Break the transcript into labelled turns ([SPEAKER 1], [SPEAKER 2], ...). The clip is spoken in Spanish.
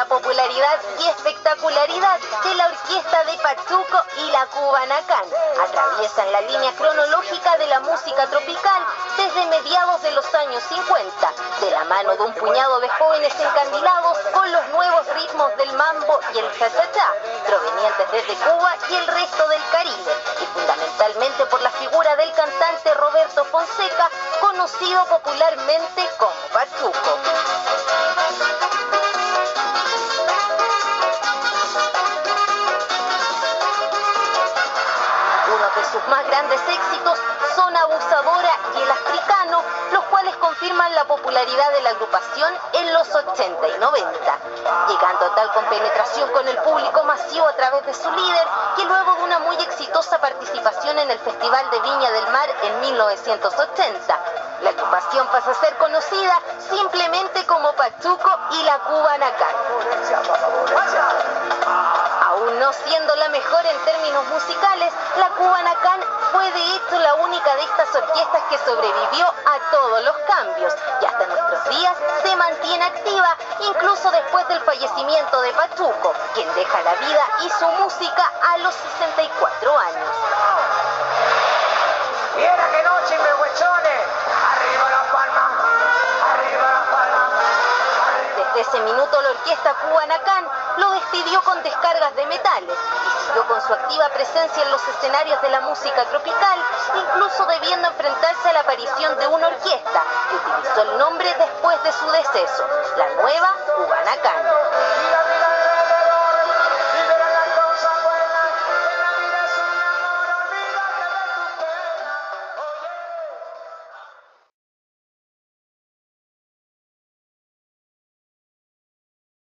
[SPEAKER 1] la popularidad y espectacularidad de la orquesta de Pachuco y la Cubanacán atraviesan la línea cronológica de la música tropical desde mediados de los años 50, de la mano de un puñado de jóvenes encandilados con los nuevos ritmos del mambo y el cha-cha-cha, provenientes desde Cuba y el resto del Caribe, y fundamentalmente por la figura del cantante Roberto Fonseca, conocido popularmente como Pachuco. Sus más grandes éxitos son Abusadora y El Africano, los cuales confirman la popularidad de la agrupación en los 80 y 90, llegando a tal compenetración con el público masivo a través de su líder, que luego de una muy exitosa participación en el Festival de Viña del Mar en 1980, la agrupación pasa a ser conocida simplemente como Pachuco y la Cubanacán. No siendo la mejor en términos musicales, la Cubanacán fue de hecho la única de estas orquestas que sobrevivió a todos los cambios y hasta nuestros días se mantiene activa incluso después del fallecimiento de Pachuco, quien deja la vida y su música a los 64 años. Ese minuto la orquesta Cubanacán lo despidió con descargas de metales y siguió con su activa presencia en los escenarios de la música tropical, incluso debiendo enfrentarse a la aparición de una orquesta que utilizó el nombre después de su deceso, la nueva Cubanacán.